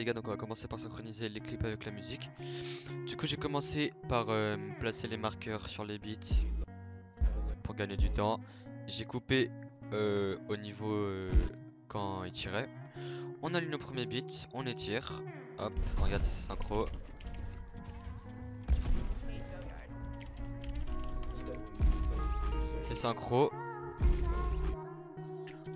les gars, donc on va commencer par synchroniser les clips avec la musique. Du coup j'ai commencé par euh, placer les marqueurs sur les beats pour gagner du temps. J'ai coupé euh, au niveau euh, quand il tirait. On allume le premier beat, on étire. Hop, on regarde si c'est synchro. C'est synchro.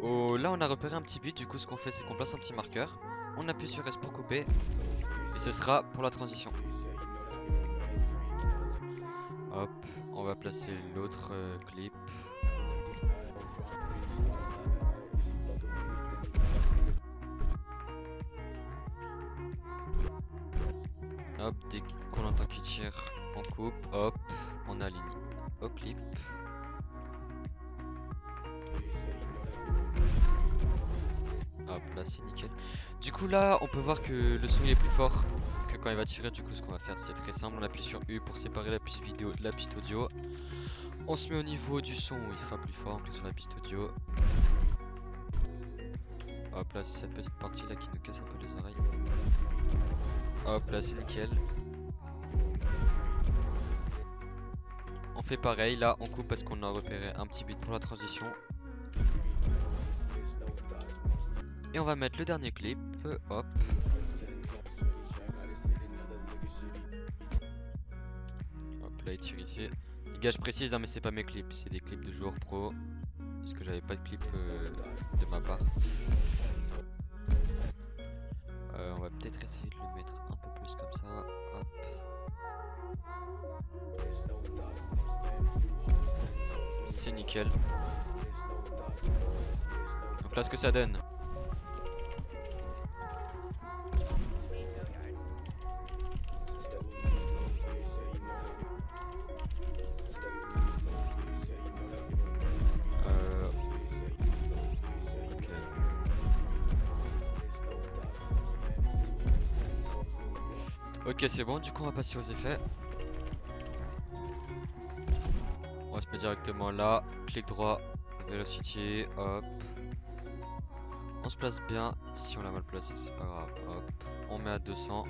Oh, là on a repéré un petit beat, du coup ce qu'on fait c'est qu'on place un petit marqueur. On appuie sur S pour couper. Et ce sera pour la transition. Hop, on va placer l'autre euh, clip. Hop, dès qu'on entend qu'il tire, on coupe, hop, on aligne au clip. Hop, là c'est nickel. Du coup là, on peut voir que le son il est plus fort que quand il va tirer. Du coup, ce qu'on va faire, c'est très simple. On appuie sur U pour séparer la piste vidéo de la piste audio. On se met au niveau du son où il sera plus fort. On clique sur la piste audio. Hop là, c'est cette petite partie là qui nous casse un peu les oreilles. Hop là, c'est nickel. On fait pareil, là on coupe parce qu'on a repéré un petit bit pour la transition. Et on va mettre le dernier clip, hop. Hop là il tire ici. Les gars je précise hein, mais c'est pas mes clips, c'est des clips de joueurs pro. Parce que j'avais pas de clip euh, de ma part. Euh, on va peut-être essayer de le mettre un peu plus comme ça. Hop. C'est nickel. Donc là ce que ça donne. C'est bon, du coup on va passer aux effets. On va se mettre directement là, clic droit, velocity, hop. On se place bien, si on l'a mal placé c'est pas grave, hop. On met à 200.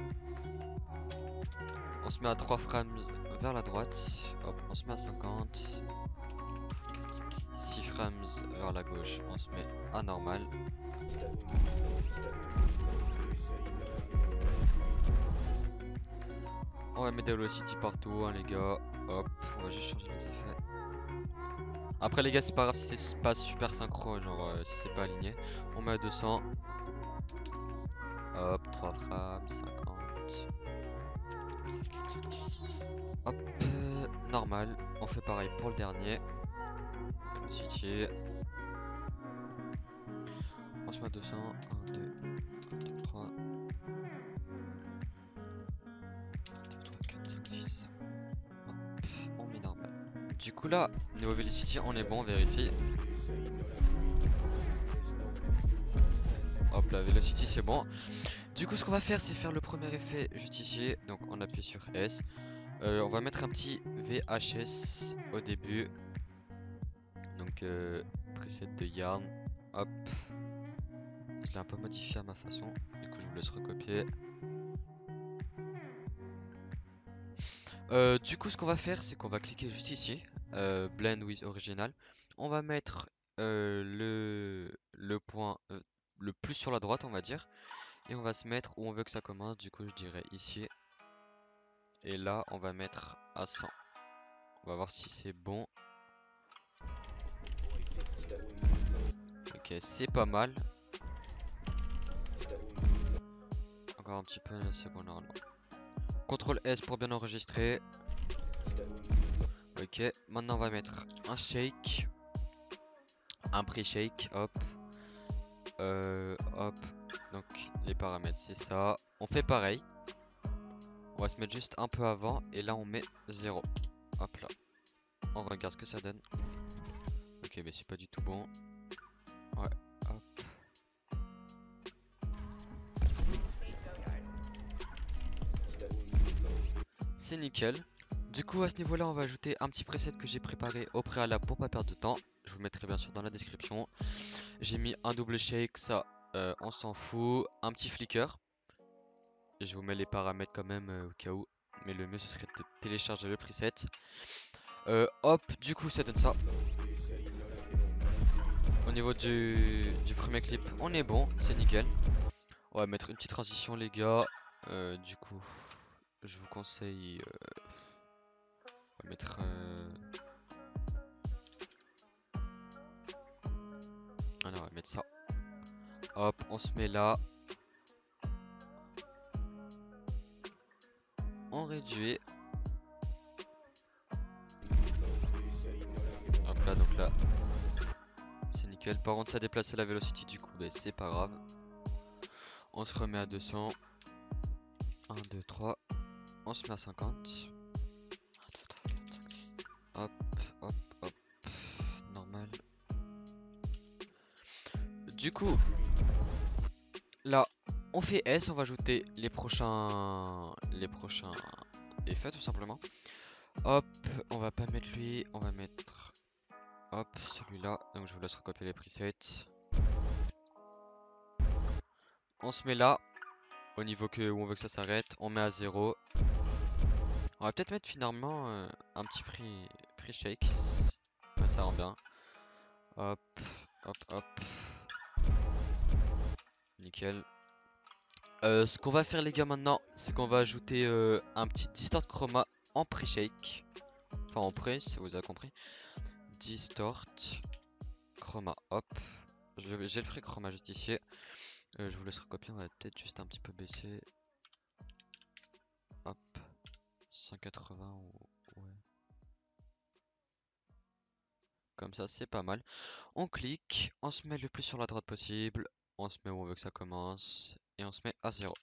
On se met à 3 frames vers la droite, hop, on se met à 50. 6 frames vers la gauche, on se met à normal. On va mettre velocity partout, hein, les gars. Hop, on va juste changer les effets. Après, les gars, c'est pas grave si c'est pas super synchro, genre euh, si c'est pas aligné. On met à 200. Hop, 3 frames, 50. Hop, euh, normal. On fait pareil pour le dernier. Velocity. On se met à 200. 1, 2, 1, 2, coup là, niveau Velocity, on est bon, on vérifie. Hop là, Velocity c'est bon. Du coup ce qu'on va faire c'est faire le premier effet juste ici. Donc on appuie sur S. Euh, on va mettre un petit VHS au début. Donc euh, preset de yarn. Hop. Je l'ai un peu modifié à ma façon. Du coup je vous laisse recopier. Euh, du coup, ce qu'on va faire, c'est qu'on va cliquer juste ici, euh, Blend with Original. On va mettre euh, le, le point euh, le plus sur la droite, on va dire. Et on va se mettre où on veut que ça commence. Du coup, je dirais ici. Et là, on va mettre à 100. On va voir si c'est bon. Ok, c'est pas mal. Encore un petit peu, c'est bon normalement. CTRL S pour bien enregistrer. Ok, maintenant on va mettre un shake. Un pre-shake, hop. Euh, hop. Donc les paramètres c'est ça. On fait pareil. On va se mettre juste un peu avant et là on met 0. Hop là. On regarde ce que ça donne. Ok, mais c'est pas du tout bon. Ouais, hop. C'est nickel. Du coup à ce niveau là on va ajouter un petit preset que j'ai préparé au préalable pour pas perdre de temps. Je vous mettrai bien sûr dans la description. J'ai mis un double shake, ça euh, on s'en fout. Un petit flicker. je vous mets les paramètres quand même euh, au cas où. Mais le mieux ce serait de télécharger le preset. Euh, hop, du coup ça donne ça. Au niveau du, premier clip, on est bon, c'est nickel. On va mettre une petite transition les gars. Du coup, je vous conseille... on mettre... euh, Alors, on va mettre ça. Hop, on se met là. On réduit. Hop là, donc là. C'est nickel. Par contre, ça a déplacé la velocity du coup, mais c'est pas grave. On se remet à 200. 1, 2, 3. On se met à 50. Du coup, là, on fait S, on va ajouter les prochains, les prochains effets tout simplement. Hop, on va pas mettre lui, on va mettre, hop, celui-là. Donc je vous laisse recopier les presets. On se met là, au niveau que, où on veut que ça s'arrête. On met à 0. On va peut-être mettre finalement euh, un petit prix, prix shake. Ça rend bien. Hop, hop, hop. Nickel. Euh, ce qu'on va faire les gars maintenant, c'est qu'on va ajouter euh, un petit distort chroma en pre-shake. Enfin en pre, si vous avez compris. Distort chroma, hop. J'ai le pré chroma juste ici. Euh, je vous laisse recopier, on va peut-être juste un petit peu baisser. Hop. 180 ou... Ouais. Comme ça, c'est pas mal. On clique, on se met le plus sur la droite possible. On se met où on veut que ça commence. Et on se met à 0.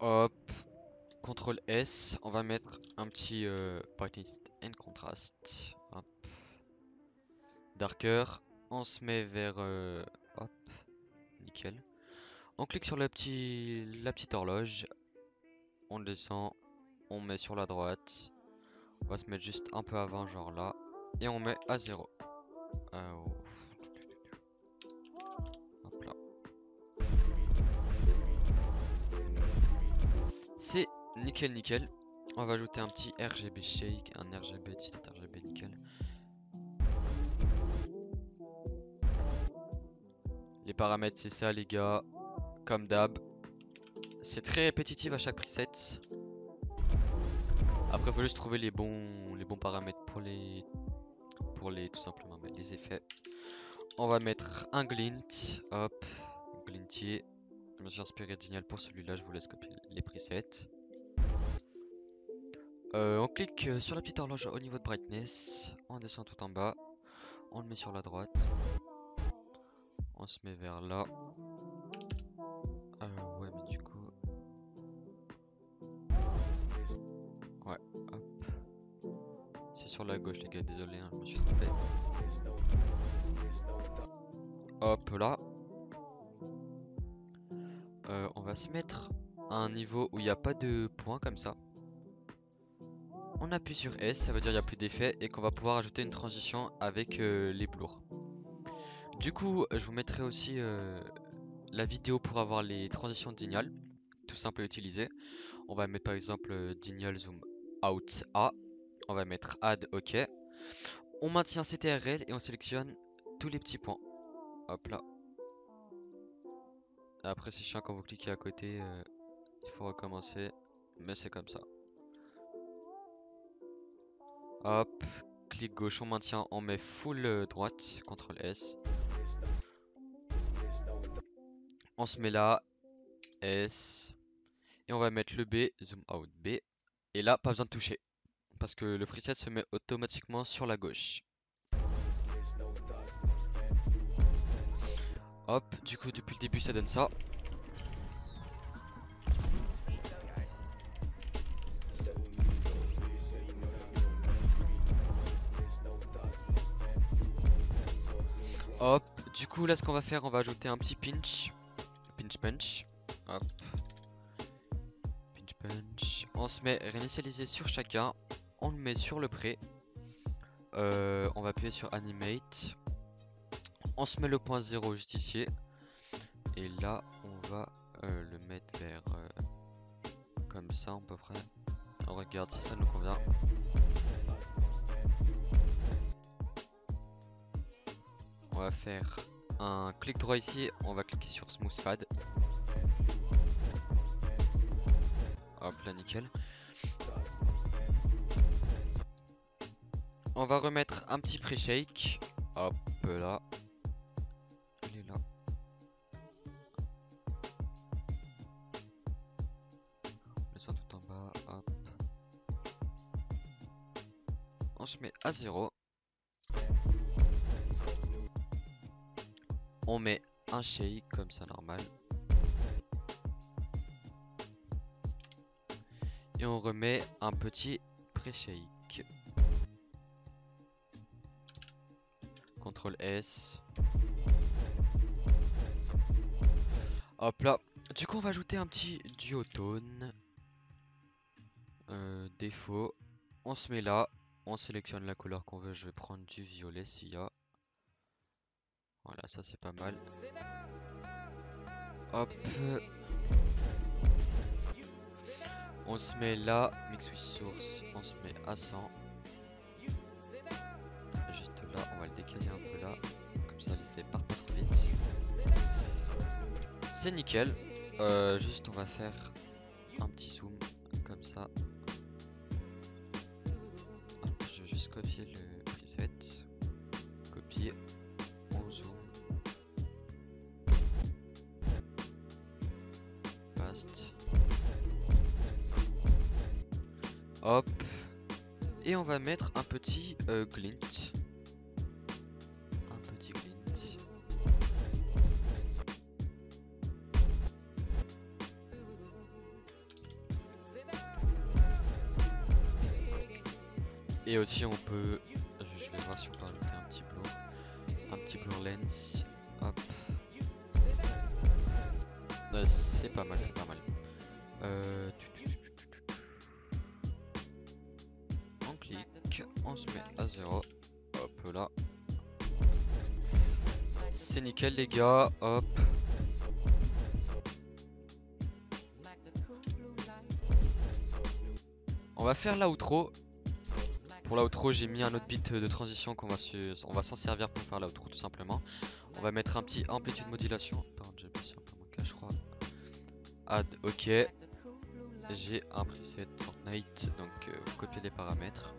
Hop. CTRL S. On va mettre un petit euh, brightness and contrast. Hop. Darker. On se met vers... euh. Nickel. On clique sur la, petit, petite horloge. On descend. On met sur la droite. On va se mettre juste un peu avant, genre là. Et on met à 0. Euh, oh. C'est nickel nickel. On va ajouter un petit RGB shake, un RGB, distort RGB nickel. Les paramètres c'est ça les gars, comme d'hab. C'est très répétitif à chaque preset. Après faut juste trouver les bons les bons paramètres pour les pour les tout simplement les effets. On va mettre un glint, hop, glintier. Je me suis inspiré pour celui-là, je vous laisse copier les presets. Euh, on clique sur la petite horloge au niveau de brightness, on descend tout en bas, on le met sur la droite, on se met vers là. Euh, ouais, mais du coup. Ouais, hop. C'est sur la gauche, les gars, désolé, hein, je me suis trompé. Hop là. Euh, on va se mettre à un niveau où il n'y a pas de points comme ça. On appuie sur S, ça veut dire qu'il n'y a plus d'effet et qu'on va pouvoir ajouter une transition avec euh, les blurs. Du coup, je vous mettrai aussi euh, la vidéo pour avoir les transitions Dignal, tout simple à utiliser. On va mettre par exemple euh, Dignal Zoom Out A, on va mettre Add OK. On maintient CTRL et on sélectionne tous les petits points. Hop là. Après c'est chiant quand vous cliquez à côté, euh, il faut recommencer, mais c'est comme ça. Hop, clic gauche, on maintient, on met full euh, droite, CTRL S. On se met là, S. Et on va mettre le B, zoom out B. Et là, pas besoin de toucher. Parce que le preset se met automatiquement sur la gauche. Hop, du coup depuis le début ça donne ça. Hop, du coup là ce qu'on va faire, on va ajouter un petit pinch. Pinch punch. Hop. Workbench. On se met réinitialiser sur chacun. On le met sur le pré. Euh, on va appuyer sur Animate. On se met le point 0 juste ici. Et là, on va euh, le mettre vers euh, comme ça à peu près. On regarde si ça nous convient. On va faire un clic droit ici. On va cliquer sur Smooth Fad. Hop là, nickel. On va remettre un petit pré-shake. Hop là. Il est là. On ça tout en bas. Hop. On se met à 0. On met un shake comme ça normal. Et on remet un petit pré-shake. CTRL S. Hop là. Du coup, on va ajouter un petit duotone. Euh, défaut. On se met là. On sélectionne la couleur qu'on veut. Je vais prendre du violet s'il y a. Ça c'est pas mal. Hop. On se met là. Mix with source. On se met à 100. Juste là, on va le décaler un peu là. Comme ça, l'effet part pas trop vite. C'est nickel. Euh, juste, on va faire un petit zoom comme ça. Je vais juste copier le Hop. Et on va mettre un petit euh, glint. Un petit glint. Et aussi on peut, je vais voir si on peut ajouter un petit blur, un petit blur lens, hop. C'est pas mal, c'est pas mal. Euh, clique, on se met à 0, hop là. C'est nickel les gars, hop. On va faire l'outro. Pour l'outro, j'ai mis un autre bit de transition qu'on va on va s'en servir pour faire l'outro tout simplement. On va mettre un petit amplitude modulation. J'ai un. Add, ok. J'ai un preset Fortnite, donc euh, vous copiez les paramètres.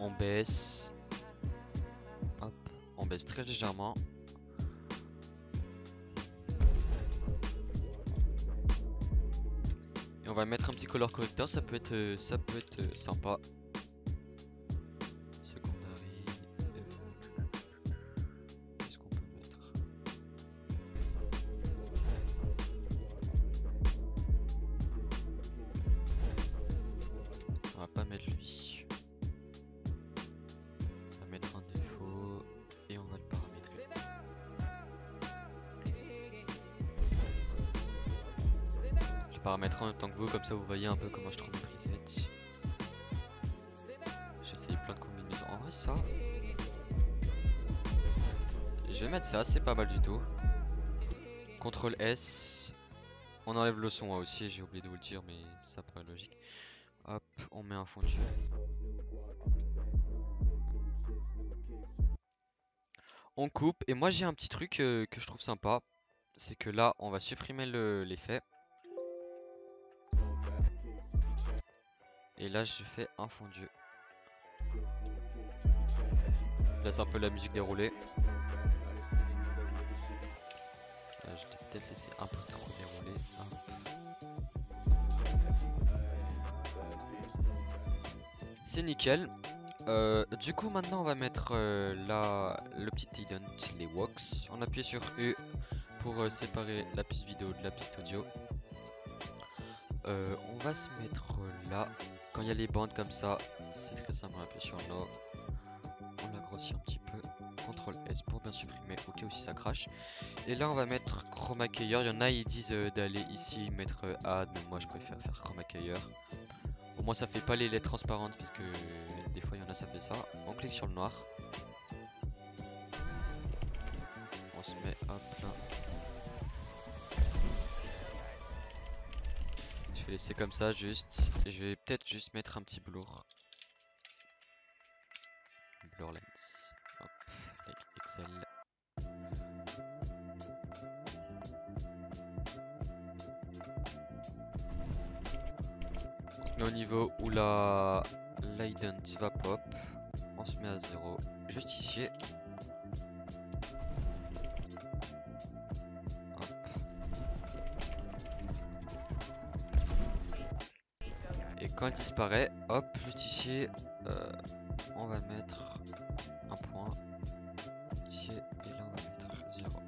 On baisse. Hop, on baisse très légèrement. Et on va mettre un petit color corrector, ça peut être, ça peut être sympa. Euh, On va pas mettre lui. Paramétrer en même temps que vous, comme ça vous voyez un peu comment je trouve mes presets. J'ai essayé plein de combinaisons. En vrai, ça. Je vais mettre ça, c'est pas mal du tout. CTRL S. On enlève le son hein, aussi, j'ai oublié de vous le dire, mais ça paraît logique. Hop, on met un fondu. On coupe, et moi j'ai un petit truc euh, que je trouve sympa. C'est que là, on va supprimer le- Et là, je fais un fondu. Je laisse un peu la musique dérouler. Là, je l'ai peut-être laissé un peu trop dérouler. C'est nickel. Euh, du coup, maintenant, on va mettre euh, là le petit ident, les walks. On appuie sur U pour euh, séparer la piste vidéo de la piste audio. Euh, on va se mettre là. Quand il y a les bandes comme ça, c'est très simple. On appuie sur là. On l'agrandit un petit peu. CTRL S pour bien supprimer au cas où si ça crache. Et là on va mettre chroma keyer. Il y en a ils disent euh, d'aller ici mettre euh, add, mais moi je préfère faire chroma keyer. Au moins ça fait pas les lettres transparentes parce que des fois il y en a ça fait ça. On clique sur le noir. Vais laisser comme ça juste. Et je vais peut-être juste mettre un petit blur. Blur lens. Hop, avec Excel. Met au niveau où la l'ident va pop. On se met à 0. Justifier. Hop. Quand elle disparaît, hop, justifier. Euh, on va mettre un point ici et là on va mettre 0.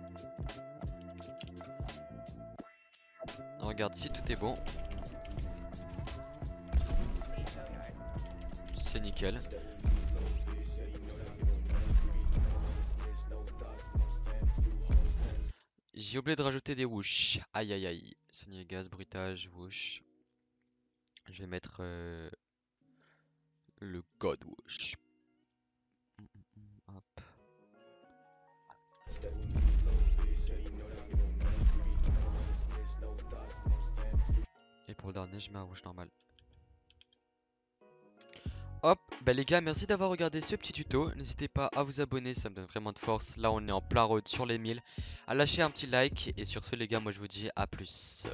On regarde si tout est bon. C'est nickel. J'ai oublié de rajouter des whoosh. Aïe aïe aïe. Sonic gaz, bruitage, whoosh. Je vais mettre euh, le God Whoosh. Mm, mm, mm. Et pour le dernier, je mets un rouge normal. Hop, bah les gars, merci d'avoir regardé ce petit tuto. N'hésitez pas à vous abonner, ça me donne vraiment de force. Là, on est en plein road sur les 1000. À lâcher un petit like. Et sur ce, les gars, moi je vous dis à plus.